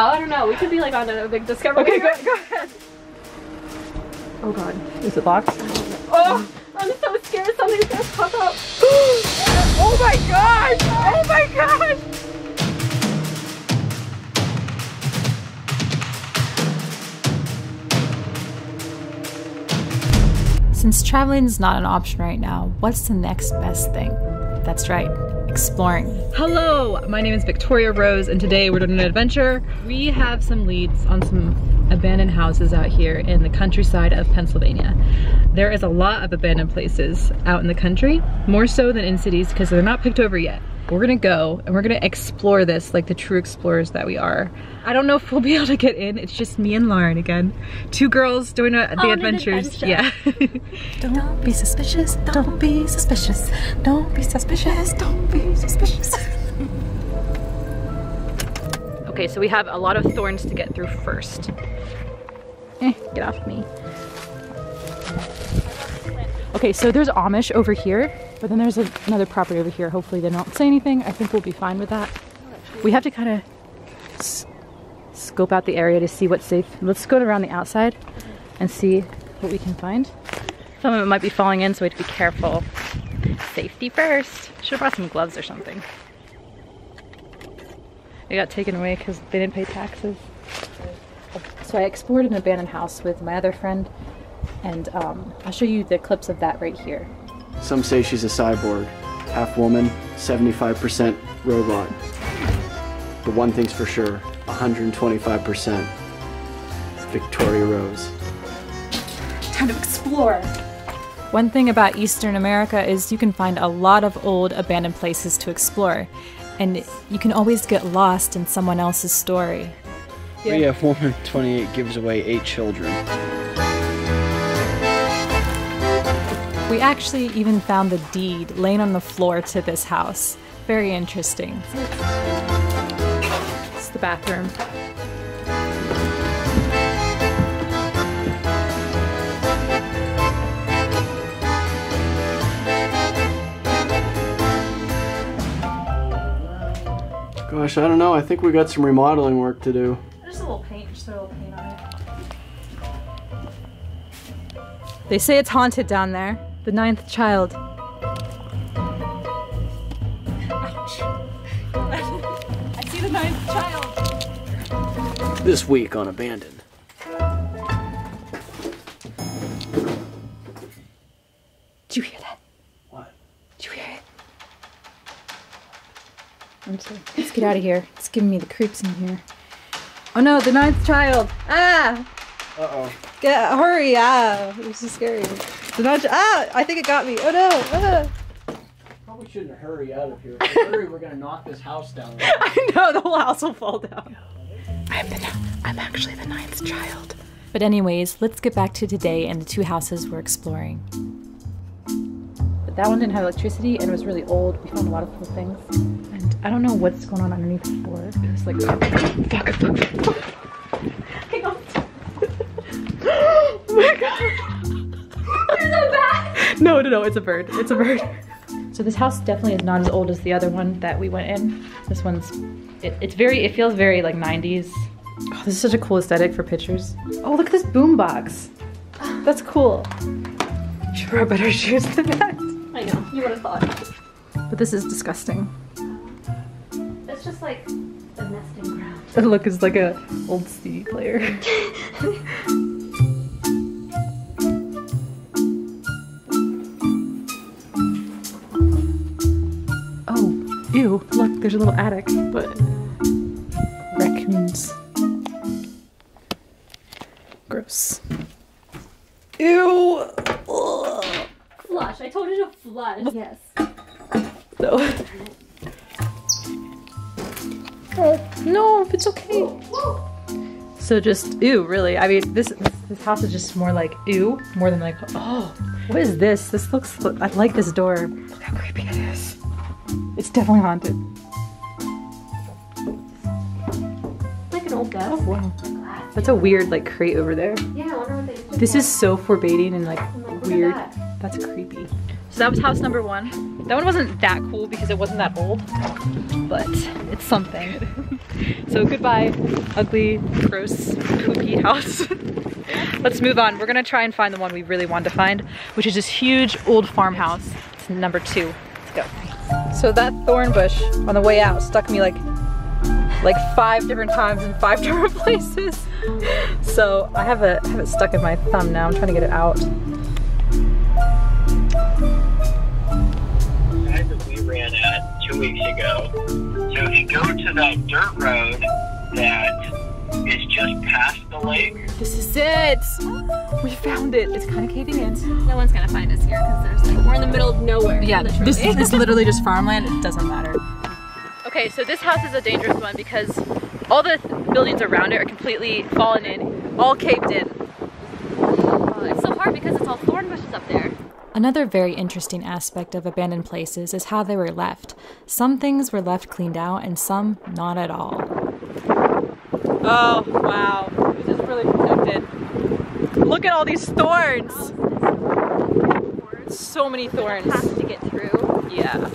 Oh, I don't know. We could be like on a big discovery. Okay, go, go ahead. Oh god, is it locked? Oh, I'm so scared something's gonna pop up. oh my gosh! Oh my gosh! Since traveling is not an option right now, what's the next best thing? That's right, exploring. Hello, my name is Victoria Rose and today we're doing an adventure. We have some leads on some abandoned houses out here in the countryside of Pennsylvania. There is a lot of abandoned places out in the country, more so than in cities because they're not picked over yet. We're gonna go and we're gonna explore this like the true explorers that we are. I don't know if we'll be able to get in. It's just me and Lauren again. Two girls doing a, the adventures. adventure. Yeah. Don't be suspicious, don't be suspicious, don't be suspicious, don't be suspicious. Okay, so we have a lot of thorns to get through first. Eh, get off me. Okay, so there's Amish over here, but then there's a, another property over here. Hopefully they don't say anything. I think we'll be fine with that. We have to kind of scope out the area to see what's safe. Let's go around the outside and see what we can find. Some of it might be falling in, so we have to be careful. Safety first. Should have brought some gloves or something. It got taken away because they didn't pay taxes. So I explored an abandoned house with my other friend, and um, I'll show you the clips of that right here. Some say she's a cyborg, half woman, 75% robot. But one thing's for sure 125% Victoria Rose. Time to explore. One thing about Eastern America is you can find a lot of old abandoned places to explore, and you can always get lost in someone else's story. Rhea, woman 28, gives away eight children. We actually even found the deed laying on the floor to this house. Very interesting. It's the bathroom. Gosh, I don't know. I think we got some remodeling work to do. Just a little paint, just a little paint on it. They say it's haunted down there. The ninth child. I see the ninth child. This week on Abandoned. Did you hear that? What? Did you hear it? I'm sorry. Let's get out of here. It's giving me the creeps in here. Oh no, the ninth child! Ah! Uh oh. Get hurry! Ah! This is scary. The ninth. Ah! I think it got me. Oh no! Ah. Probably shouldn't hurry out of here. If we hurry, we're gonna knock this house down. I know the whole house will fall down. I'm the. I'm actually the ninth child. But anyways, let's get back to today and the two houses we're exploring. But that one didn't have electricity and it was really old. We found a lot of cool things. And I don't know what's going on underneath the floor. It's like fuck, fuck, fuck. Oh my god. There's a bat. No, no, no, it's a bird. It's a bird. So this house definitely is not as old as the other one that we went in. This one's, it, it's very, it feels very like 90s. Oh, this is such a cool aesthetic for pictures. Oh, look at this boombox. That's cool. Should wear better shoes than that. I know. You would have thought. But this is disgusting. It's just like the nesting ground. Look is like a old CD player. look, there's a little attic, but raccoons. Gross. Ew. Ugh. Flush. I told you to flush. Yes. No. Uh, no, it's okay. So just ew, really. I mean, this this house is just more like ew, more than like oh, what is this? This looks. I like this door. Look how creepy it is. It's definitely haunted. Like an old desk. Oh wow, that's a weird like crate over there. Yeah, I wonder what they This is so forbidding and like Look at weird. that. That's creepy. So that was house number one. That one wasn't that cool because it wasn't that old, but it's something. so goodbye, ugly, gross, kooky house. Let's move on. We're gonna try and find the one we really wanted to find, which is this huge old farmhouse. It's number two. Let's go. So that thorn bush on the way out stuck me like like five different times in five different places. So I have it, have it stuck in my thumb now. I'm trying to get it out. guys that we ran at two weeks ago. So if you go to that dirt road that is just past the lake, This is it. We found it. It's kind of caving in. No one's gonna find us here because there's like we're in the middle of nowhere. Yeah, literally. this is literally just farmland. It doesn't matter. Okay, so this house is a dangerous one because all the buildings around it are completely fallen in, all caved in. Oh, it's so hard because it's all thorn bushes up there. Another very interesting aspect of abandoned places is how they were left. Some things were left cleaned out and some not at all. Oh, wow. This is really protected. Look at all these thorns. So many thorns. Have to get through. Yeah.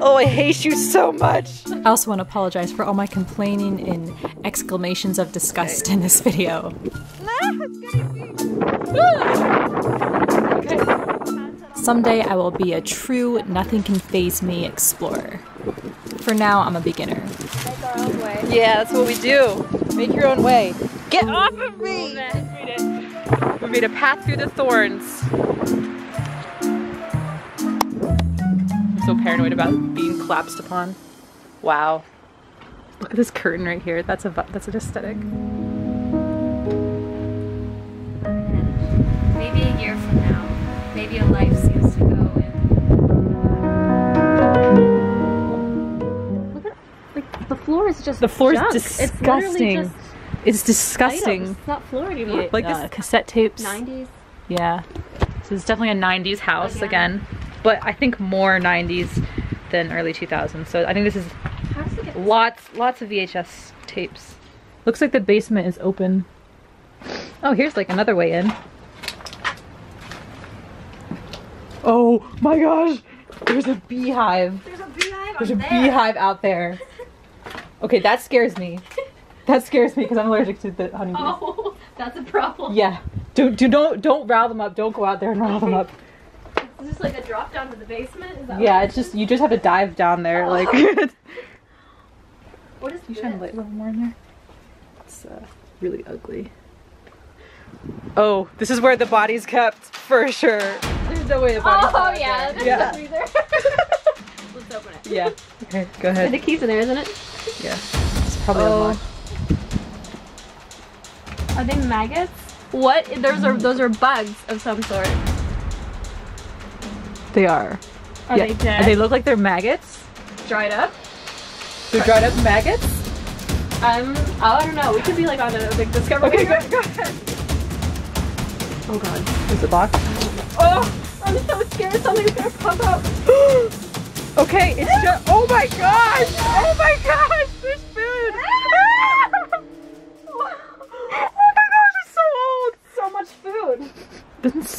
Oh, I hate you so much. I also want to apologize for all my complaining and exclamations of disgust in this video. Someday I will be a true nothing can phase me explorer. For now, I'm a beginner. Make our own way. Yeah, that's what we do. Make your own way. Get off of me! We made a path through the thorns. So paranoid about being collapsed upon. Wow. Look at this curtain right here. That's a that's an aesthetic. Maybe a year from now, maybe a life seems to go in. Look at like the floor is just The floor is junk. It's disgusting. just It's disgusting. items. It's not floor anymore. Like Uh, this cassette tapes. 90s. Yeah. So it's definitely a 90s house Again. again, but I think more 90s than early 2000s. So I think this is How does it get lots lots of VHS tapes. Looks like the basement is open. Oh, here's like another way in. Oh my gosh. There's a beehive. There's a beehive There's a there. beehive out there. Okay, that scares me. That scares me because I'm allergic to the honeybees. Oh, that's a problem. Yeah. Do, do don't don't rile them up. Don't go out there and rile them up. Is this like a drop down to the basement? Is that Yeah, it's just you just have to dive down there. Like What is you shine a light a little more in there. It's uh, really ugly. Oh, this is where the body's kept for sure. There's no way the body's Oh not yeah, there. there's yeah, a freezer. Let's open it. yeah. Okay, go And ahead. the key's in there, isn't it? Yeah, it's probably Oh. unlocked. Are they maggots? What? Those are those are bugs of some sort. They are. Are yeah. they dead? And they look like they're maggots. dried up? They're dried up maggots. Um, I don't know. We could be like on a big discovery. Okay, go, go ahead. Oh god. There's the box. Oh, I'm so scared something's gonna pop out. Okay, it's just. Oh my gosh! Oh my gosh!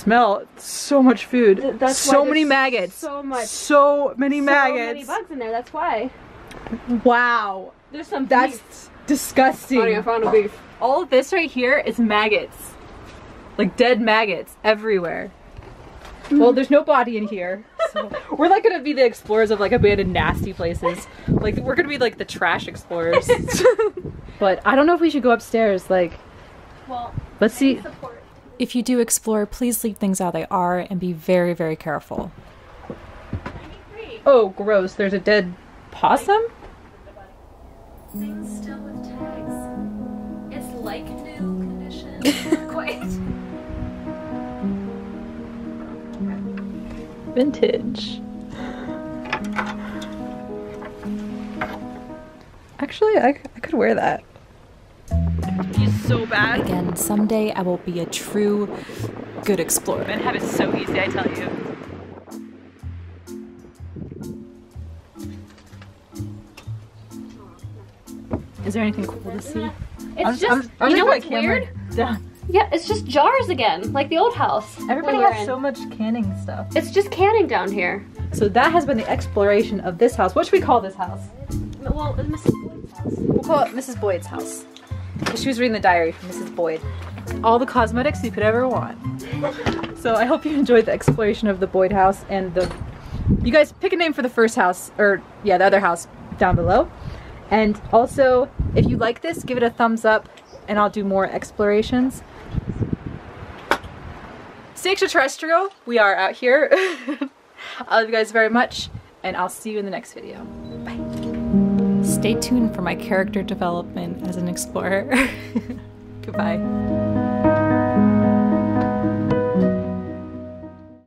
Smell. So much food. Th- that's why so many maggots. So much. So many So many bugs in there. That's why. Wow. There's some. That's beef. disgusting. Honey, I found a beef. All of this right here is maggots. Like dead maggots everywhere. Well, there's no body in here. So we're like gonna be the explorers of like abandoned nasty places. Like we're gonna be like the trash explorers. but I don't know if we should go upstairs. Like, Well, let's see. support. If you do explore, please leave things how they are and be very, very careful. Oh, gross. There's a dead possum? Things still with tags. It's like new condition. Quite. Vintage. Actually, I, I could wear that. He's so bad. Again, someday I will be a true good explorer. Manhattan is so easy, I tell you. Is there anything cool to see? It's just. you know what's weird? Yeah, it's just jars again, like the old house. Everybody has in. so much canning stuff. It's just canning down here. So that has been the exploration of this house. What should we call this house? Well, Mrs. Boyd's house. We'll call it Mrs. Boyd's house. She was reading the diary from Mrs. Boyd. All the cosmetics you could ever want. So I hope you enjoyed the exploration of the Boyd house and the. You guys pick a name for the first house, or yeah, the other house down below. And also, if you like this, give it a thumbs up, and I'll do more explorations. Stay extraterrestrial. We are out here. I love you guys very much, and I'll see you in the next video. Stay tuned for my character development as an explorer. Goodbye.